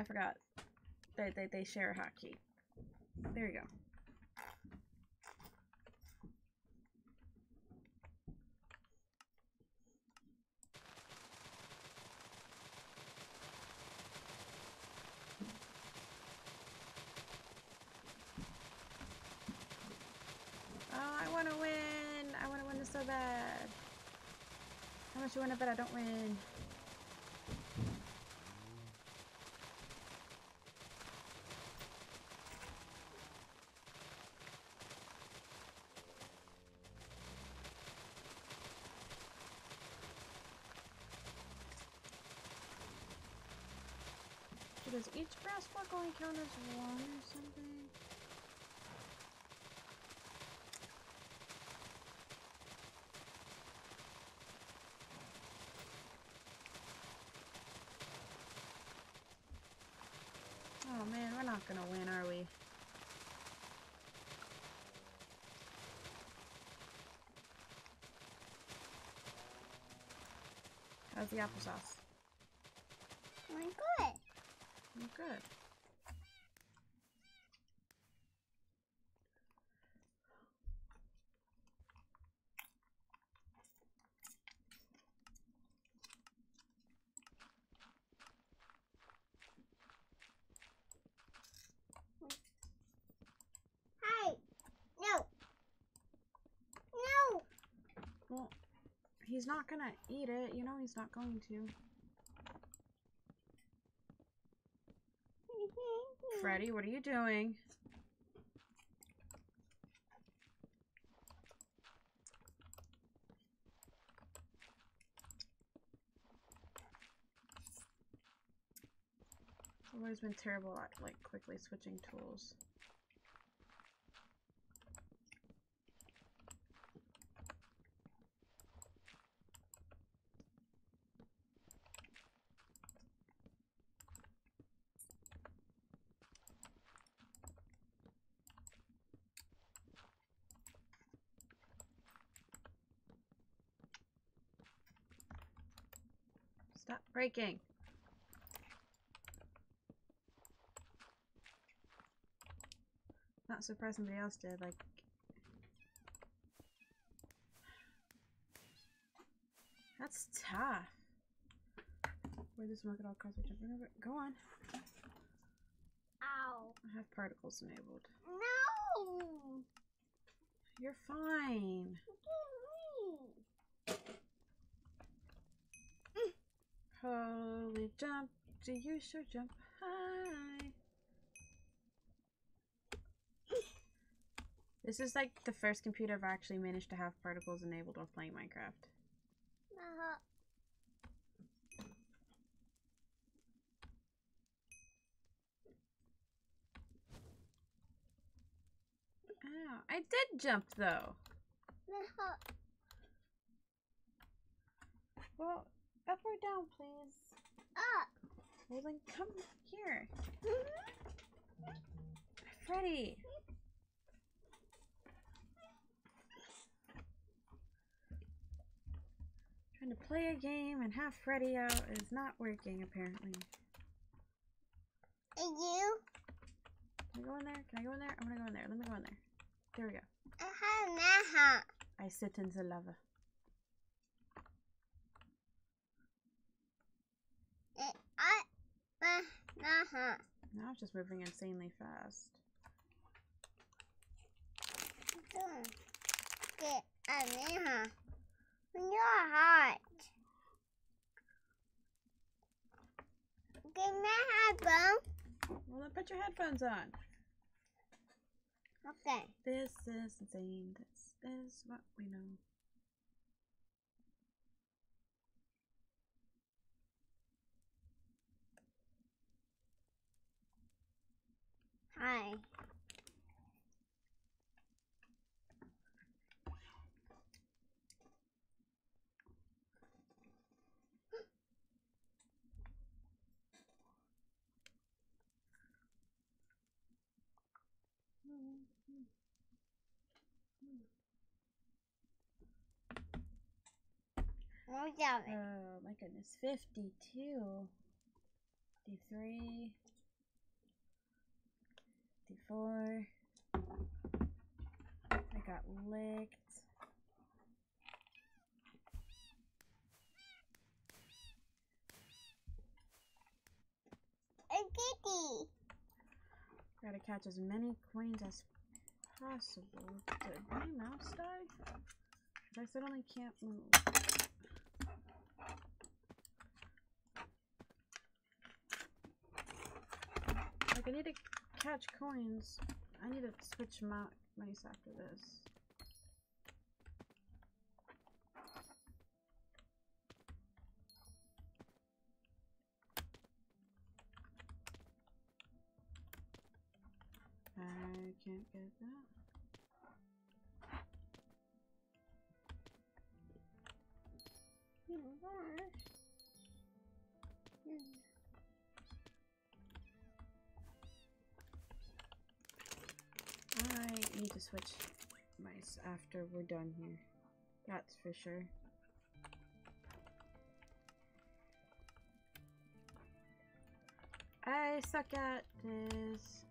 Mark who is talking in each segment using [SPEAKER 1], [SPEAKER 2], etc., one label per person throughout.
[SPEAKER 1] I forgot. They, they, they share a hotkey. There you go. Oh, I want to win. I want to win this so bad. How much you want to bet I don't win? Does each brass fork only count as one or something? Oh man, we're not gonna win, are we? How's the applesauce?
[SPEAKER 2] My good.
[SPEAKER 1] Mm, Good.
[SPEAKER 2] Hi. No. No.
[SPEAKER 1] Well, he's not gonna eat it. You know he's not going to. Freddy, what are you doing? I've always been terrible at like quickly switching tools. Stop breaking. Not surprised somebody else did, like That's tough. Where the smoke at all are jumping over. Go on.
[SPEAKER 2] Ow.
[SPEAKER 1] I have particles enabled.
[SPEAKER 2] No.
[SPEAKER 1] You're fine.
[SPEAKER 2] Give me.
[SPEAKER 1] Holy jump. Do you sure jump high? This is like the first computer I've actually managed to have particles enabled while playing Minecraft.
[SPEAKER 2] Uh,
[SPEAKER 1] Ow. I did jump though. Well, up or down, please.
[SPEAKER 2] up.
[SPEAKER 1] Well, then come here. Mm-hmm. Freddy. Trying to play a game and have Freddy out is not working, apparently.
[SPEAKER 2] And you?
[SPEAKER 1] Can I go in there? Can I go in there? I want to go in there. Let me go in there. There we go.
[SPEAKER 2] I have Naha.
[SPEAKER 1] I sit in the lava.
[SPEAKER 2] And I uh, Naha.
[SPEAKER 1] Now it's just moving insanely fast.
[SPEAKER 2] Get a Naha. When you're hot. Get my headphone.
[SPEAKER 1] Well, then put your headphones on.
[SPEAKER 2] Okay.
[SPEAKER 1] This is insane. This is what we know.
[SPEAKER 2] Hi. Oh.
[SPEAKER 1] Oh my goodness. 52. 53. 54. I got licked.
[SPEAKER 2] A kitty.
[SPEAKER 1] Gotta catch as many coins as possible. Did my mouse die? I suddenly can't move. Like I need to catch coins. I need to switch mou mice after this. I can't get that. To switch mice after we're done here. That's for sure. I suck at this.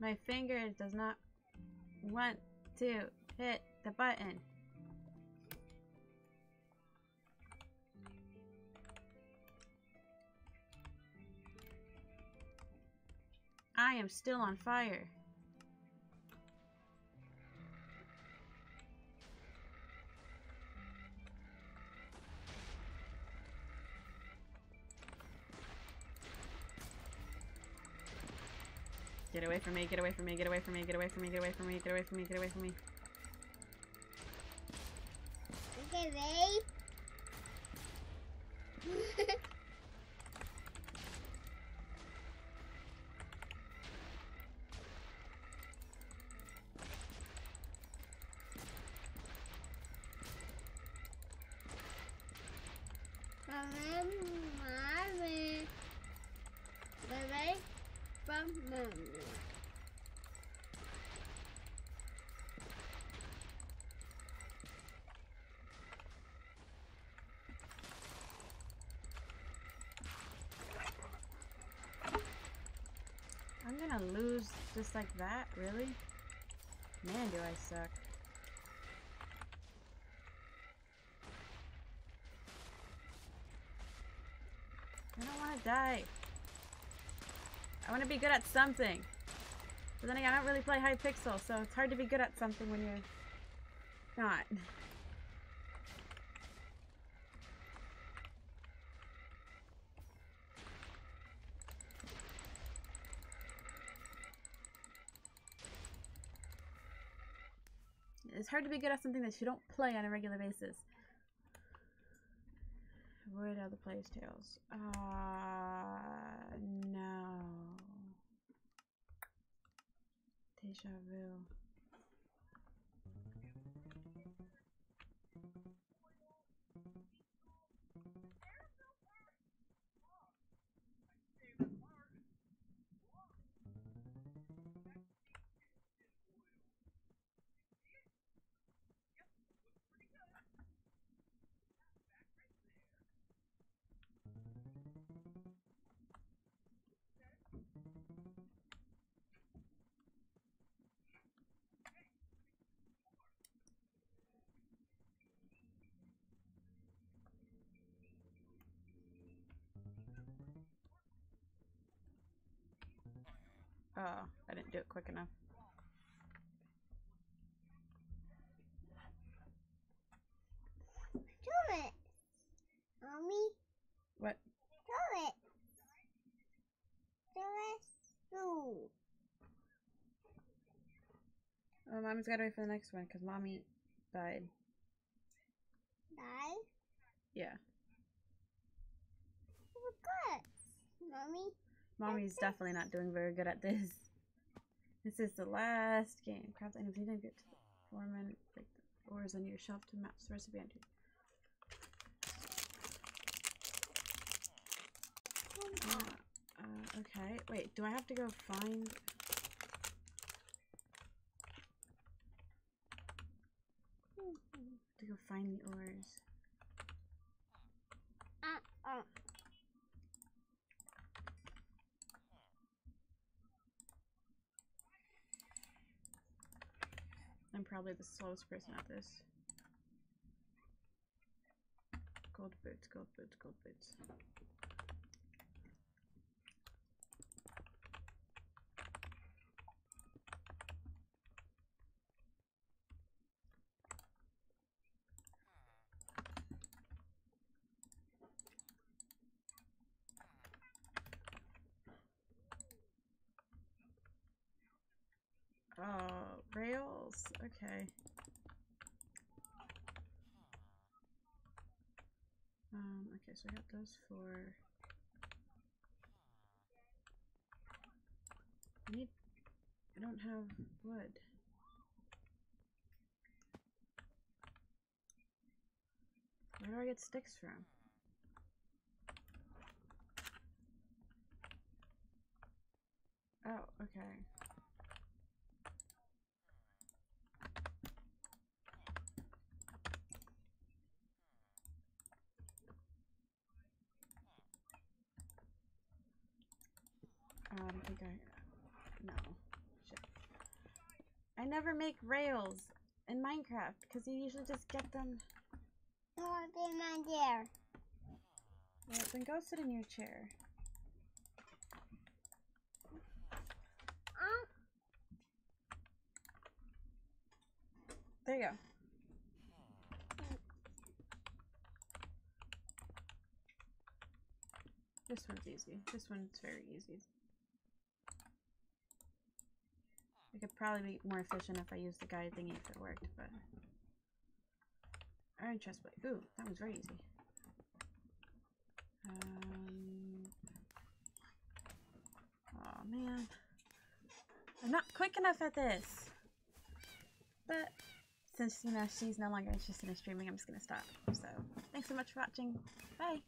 [SPEAKER 1] My finger does not want to hit the button. I am still on fire. Get away from me, get away from me, get away from me, get away from me, get away from me, get away from me, get away from me.
[SPEAKER 2] Okay, ready? Mommy, mommy, baby, from mommy.
[SPEAKER 1] I'm lose just like that, really? Man, do I suck. I don't want to die. I want to be good at something. But then again, I don't really play Hypixel, so it's hard to be good at something when you're not. It's hard to be good at something that you don't play on a regular basis. Avoid other players' tails. Uh, no. Deja vu. Oh, I didn't do it quick enough.
[SPEAKER 2] Do it. Mommy,
[SPEAKER 1] What?
[SPEAKER 2] do it. Do it. Do.
[SPEAKER 1] Oh, mommy's gotta wait for the next one because mommy died.
[SPEAKER 2] Die.
[SPEAKER 1] Yeah.
[SPEAKER 2] Good. Mommy.
[SPEAKER 1] Mommy's definitely not doing very good at this. This is the last game. Craft if you don't get to the foreman, like the ores on your shelf to match the recipe onto. Uh, okay, wait, do I have to go find... Hmm. To go find the ores. Probably the slowest person at this. Gold boots, gold boots, gold boots. Oh, rails? Okay. Um, okay, so I got those four. I need. I don't have wood. Where do I get sticks from? Oh, okay. Oh, I don't think I. No. Shit. I never make rails in Minecraft because you usually just get them.
[SPEAKER 2] What's in my dear?
[SPEAKER 1] Well, then go sit in your chair.
[SPEAKER 2] Uh,
[SPEAKER 1] There you go. This one's easy. This one's very easy. I could probably be more efficient if I used the guide thingy if it worked, but... Iron chest plate. Ooh, that was very easy. Um... Oh man. I'm not quick enough at this! But since you know she's no longer interested in streaming, I'm just gonna stop. So thanks so much for watching. Bye.